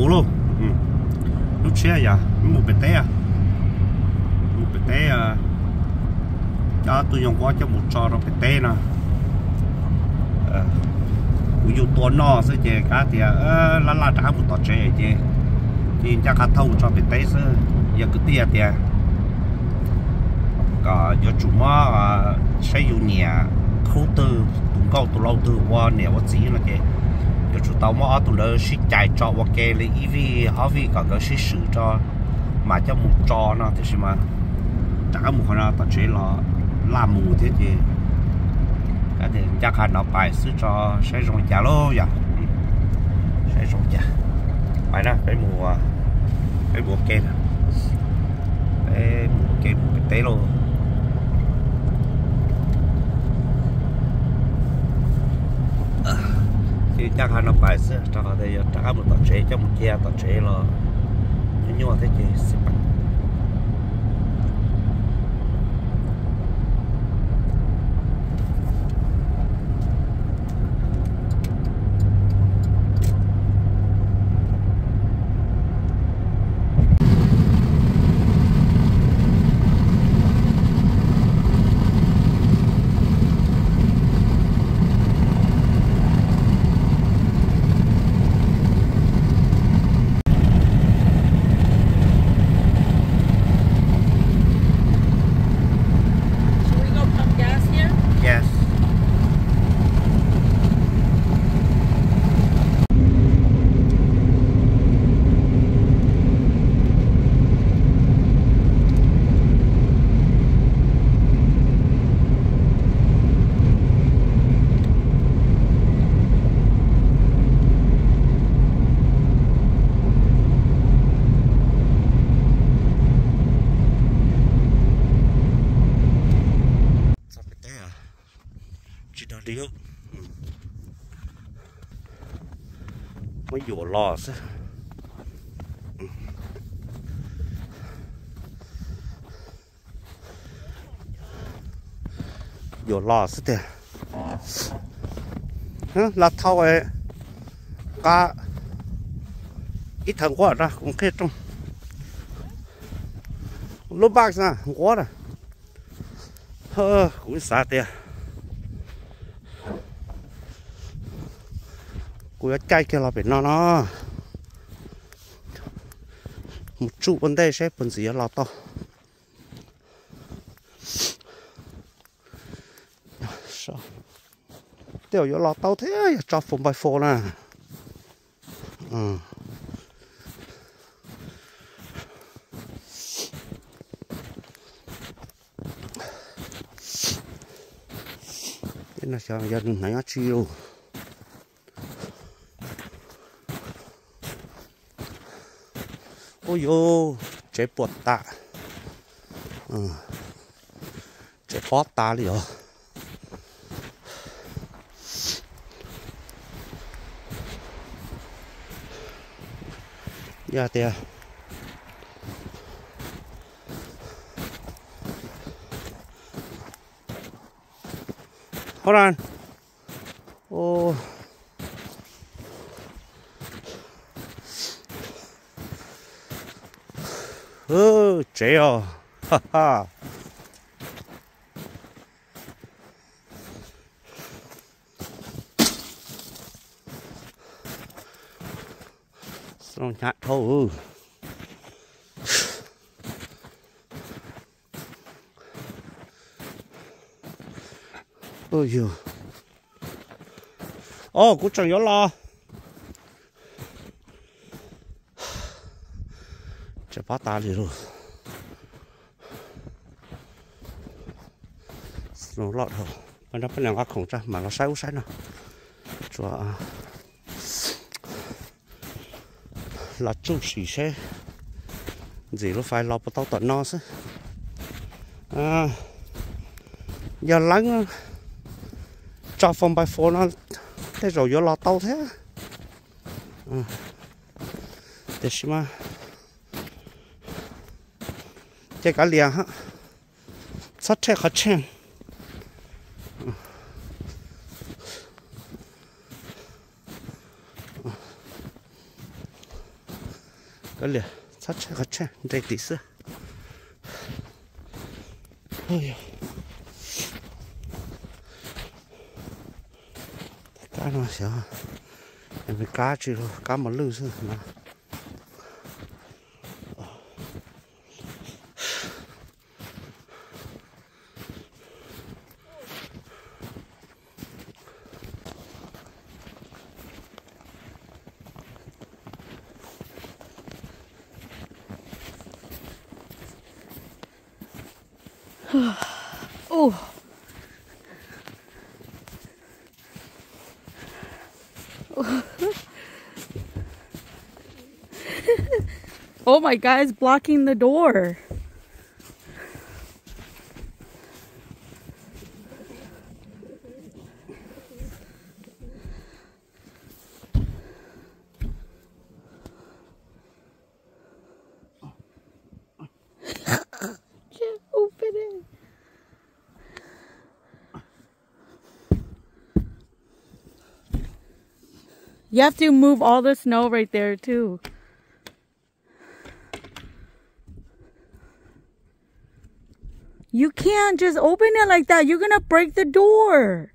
bố luôn? Ừ. lúc chia à một bể té à? Một bể té à cho tôi dùng qua cho một trò nó bể té nè. Ví dụ tuần nó sẽ chơi cá thì ờ lá lá trả một tọt chơi chơi thì chắc cá thâu cho bể té sẽ giờ cứ tia tia cả giờ chủ mà xây dựng nhà khu tư tụng câu tụng lâu tư qua nhà quá chỉ là cái giờ chú tàu mà tụng lỡ sĩ chạy cho và kê lấy ý vì họ vì có cái sĩ sử cho mà cho một cho nó thì mà. Trả một con nào tao chế là làm mù thế gì cái thì chắc là nó bài sử cho sẽ dùng nhà lô vậy. Sẽ dùng nhà bài đó cái mùa cái mùa kê nè cái mùa kê cái tế luôn à thì chắc hẳn nó bài sư cho thì đây trả một tờ chế cho một kia tờ chế là nhưng mà thế thì sẽ your loss. Your loss, thế à? là thao ấy. Cá ít thằng quá ra à, cũng khét trong. Lúc bác ra quá rồi à. cũng xả tiền. của cái kia là phải nó nó một trụ vấn đề sẽ phần gì là to. Sao tiêu yếu là tao thế, cho phồng bài phô nè. Ừ. Nên là sao dân này nó chiều ôi ô chế bột tạ ừ. chế bót tạ đi rồi dạ tìa Hold on. Oh sư trèo ha. Ha xong nhạt thôi? Ôi dù ô cũng chẳng nhớ lo. Chả bá ta đi rồi. Nó lọt rồi mà nó phải làm các khổng ra mà nó sai u sai nào. Cho à, là chung xì xe gì nó phải lo bắt tao tận nó chứ à giờ lắng à, cho phòng bài phố nó thế rồi giờ lo tao thế. À để xem mà. Cái cá liền ha sắt chết khó chen cái liền sát chạy cái chạy đây tí xưa cá nó sợ em phải cá chứ cá mà lưu xưa mà oh my god, it's blocking the door. Can't open it. You have to move all the snow right there too. You can't just open it like that. You're gonna break the door.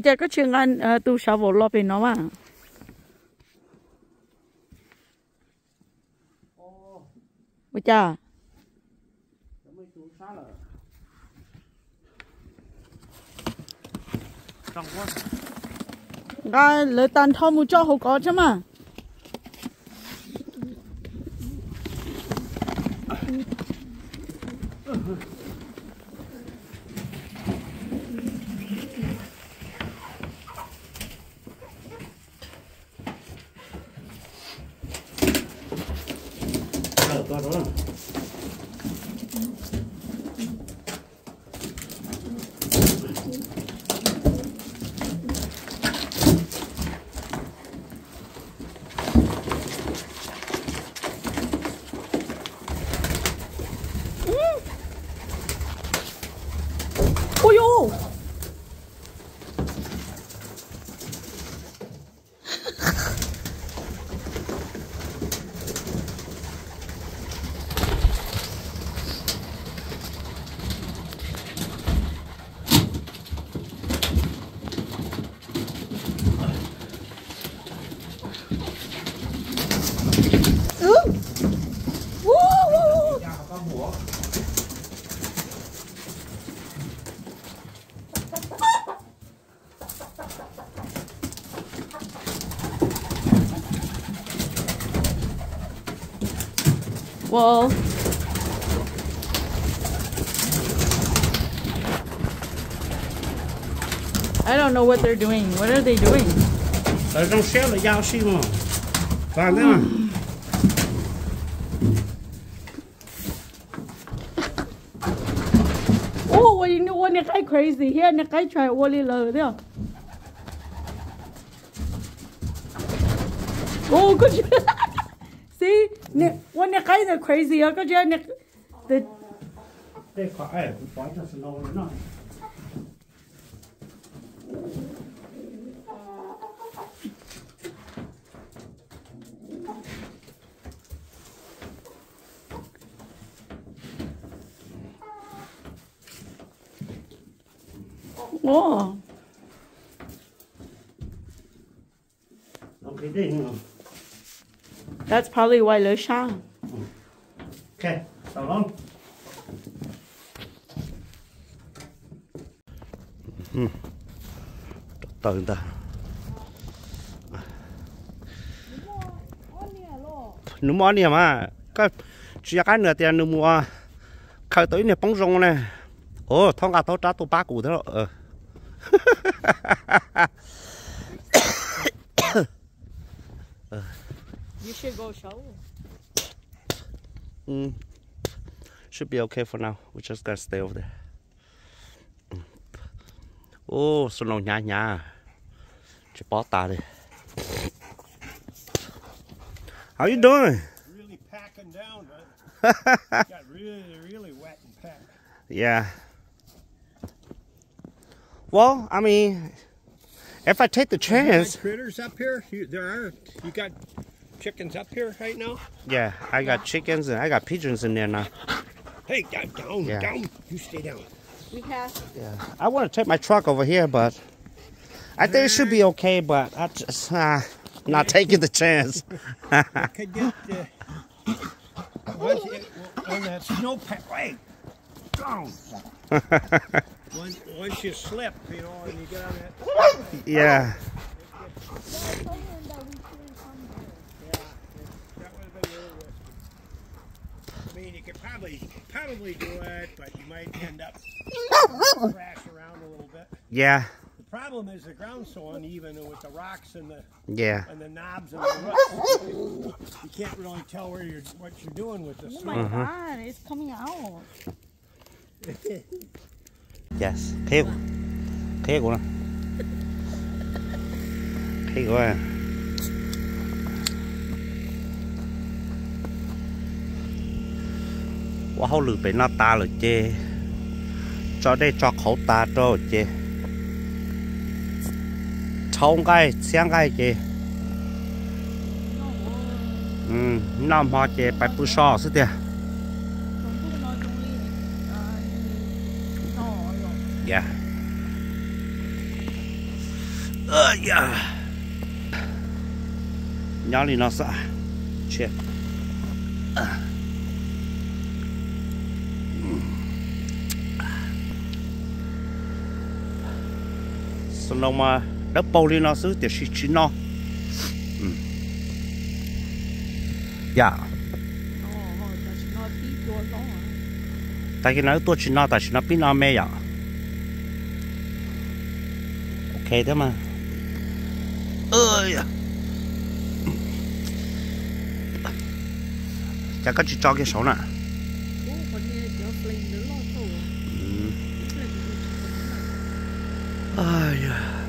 Bây giờ có chuyện anh ờ, tu sáu bộ lo về nó mà. Bây giờ trong quá cái lời tàn thao mu cho hậu có chứ mà. Ờ, to đó Ôi dồi! Ừ. Woo, woo, woo. nhà có búa Well, I don't know what they're doing. What are they doing? ở trong xe là dao xi mà và thế mà Oh, what you know? What the guy crazy? Here, the guy try only low there. Oh, good. job. See, ne- when the guys are crazy, I could you the đây có ai cũng phải cho snow nữa đi That's probably why Le Shang. ok tao lắm tao ta. Nó mua nè mà cái chỉ cái nửa tiền nó mua khởi tới nè bông rong nè. Ồ thong cả tao trả tao ba củ thế rồi You should go show. ừ should be okay for now. We just gotta stay over there. Oh, so nó nhá nhá. Chỉ bỏ ta đi. How you doing? really packing down, but got really, really wet and packed. Yeah. Well, I mean, if I take the You chance, critters up here. You, there are. You got chickens up here right now. yeah, I got chickens and I got pigeons in there now. Hey, down, down, Yeah. down. You stay down. We have Yeah, I want to take my truck over here, but I think it should be okay. But I just uh, not taking the chance. Could get uh, once on that snow pack. Wait, down. once, once you slip, you know, and you get on that. yeah, That would have been really risky. I mean, you could probably probably do it, but you might end up crash around a little bit. yeah, The problem is the ground's so uneven with the rocks and the yeah, and the knobs and the roots. You can't really tell where you're what you're doing with this. Oh my mm-hmm. god, it's coming out. Yes. Thế của, của nó, thế của em. Quá hậu lử bị nó ta rồi chê. Cho đây cho khẩu ta cho chê. Thông cái, sáng cái chê. Ừ, nó mà chê bài bù sò sức tiền Dạ. À. nó xứ thì chỉ chỉ nó. mà Yeah. Ồ, hồi nó chỉ thì tí chua nó. Dạ. tại cái nó tôi chỉ nó tại chỉ nó biết nó mê vậy ok thế mà ơi chắc có chỉ cho cái số nè sâu à. Ai da.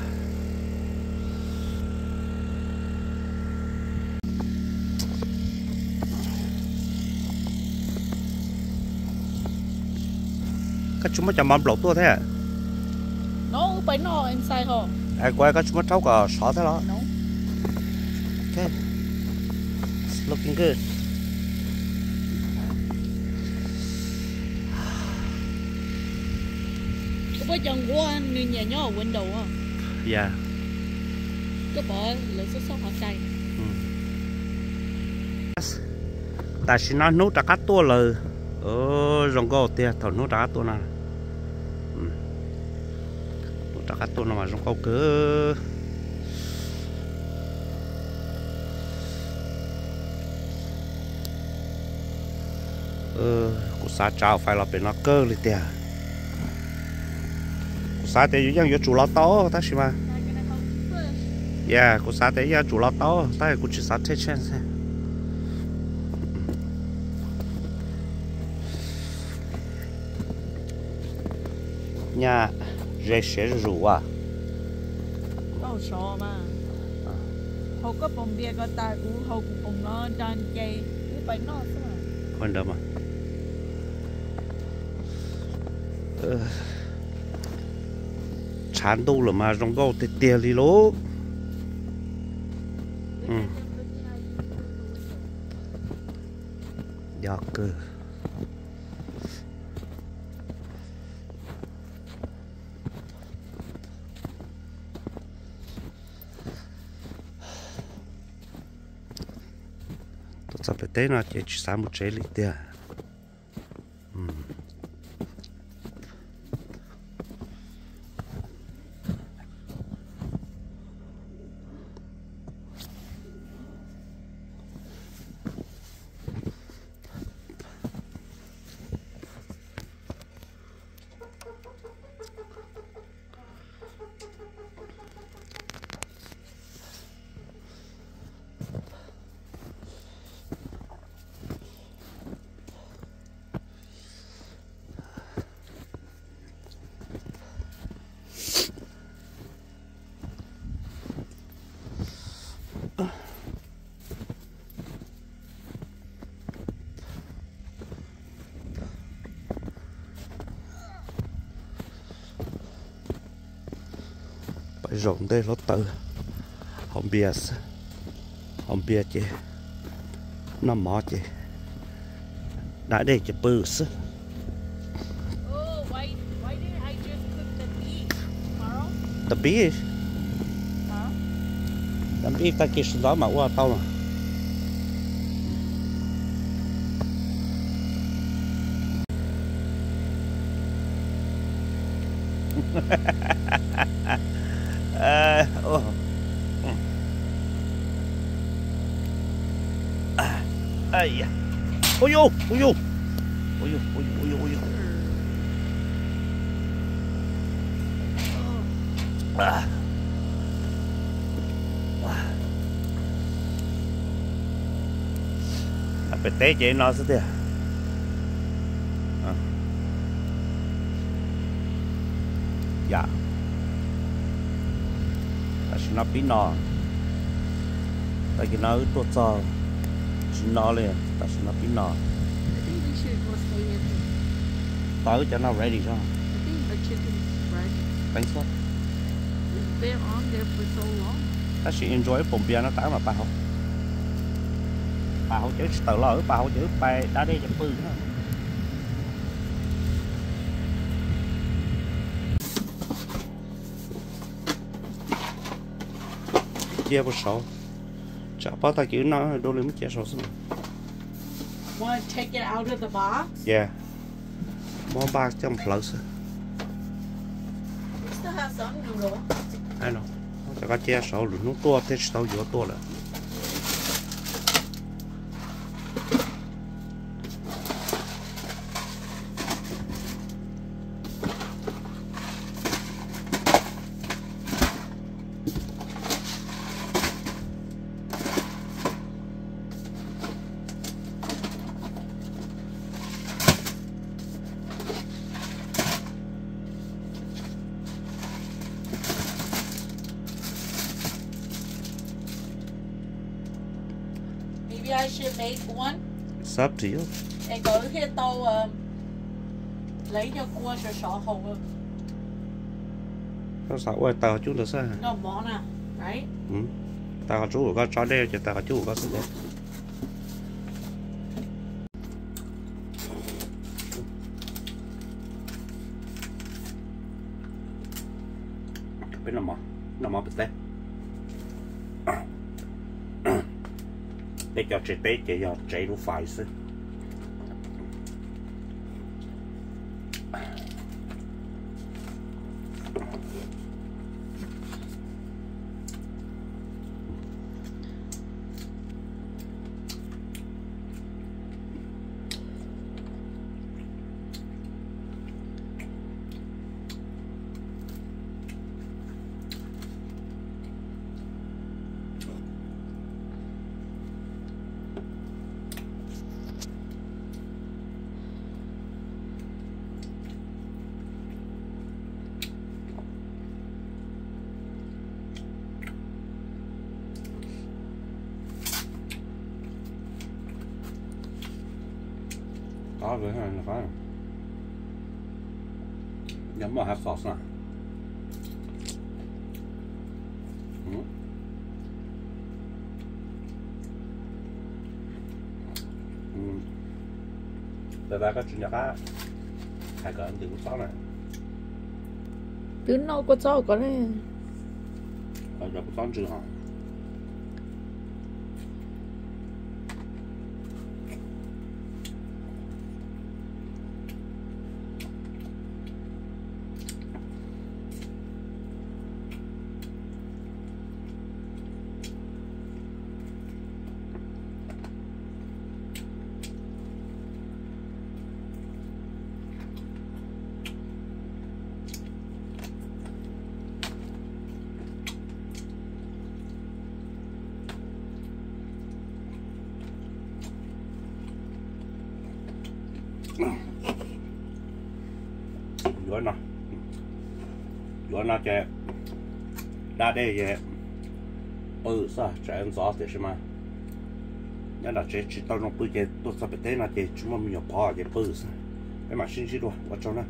cái chúng nó chả mắm lẩu tua thế à No, phải no inside ho. Ai quay cái nó trâu cả xóa thế đó. Okay. It's looking good. Có bao giờ qua như nhà nhỏ ở window à. Yeah. Có bỏ lỡ số số họ cay. Ta chỉ nói nút ra các tua lờ. Ờ, rong go tia thằng nút ra các tua nào. Nút các tua mà rong câu cứ. Ờ, cụ sa chào phải là bên nó cơ lên tia. Cô sa tia yang như chủ lo to, ta chỉ mà. Yeah, cụ sa tia ya chủ lo to, ta cụ chỉ sa thế chen xem. nhà rễ sẽ rủ à Đâu sợ mà. Hầu có bông bia có ta cũng hầu cũng bông nó đàn cây. Cứ phải no sao mà. con đâu mà chán đâu là mà trong câu thì tiền đi lố dạ cơ tôi sắp tới tên nó chỉ rộng đây nó tự không biết không biết chị, nó mỏ chị, đã đây chị bự sức the beef Huh? the beef ta kia đó mà qua tao mà à. À, ai da. Ôi ô, ôi ô. Ôi ô, ôi ô, ôi ô, ôi ô. À. À, phải té chế nó sẽ thế à? À. Dạ. Ta sẽ nó bí nó. Ta cái nó tốt cho. Chỉ nó lên, ta sẽ nó stay in. Tới cho nó ready cho. Thanks. It's been on there for so long. Ta sẽ enjoy bụng bia nó táo mà bà không. Bà chữ tự lỗi, bà không chữ bài đã đi chụp nữa. Chia một số. Chả bao ta kiểu nó đôi lên mới chia số xong Want to take it out of the box? yeah. More We still have some noodle. I know chả có chia số luôn nó tua thế số vừa tua là up to you and go here tàu um, lấy cho cua cho sọ hầu á. nó sao quay tao chú được sao? No món à, right? ừ. Tao chú có cho đây cho tao chú có sức đấy bên nào mà nào mà bên đây để cho chị bé chị cho chị nó phải chứ có rồi ha là có nhắm vào hạt sauce ừ. Ừ. Tại ra cái chuyện nhà cá hai cái đừng có này Cứ nấu có cho có này. ở đó có chữ hả Rồi nó Rồi nó chạy Đã đây vậy Ừ sao chạy ăn gió thế mà. Nhớ là chạy chỉ tao nó bự cái Tôi sắp tới thế là chạy Chúng mình nhập bò cái bự sao? Cái mà xin xin luôn Vào trong này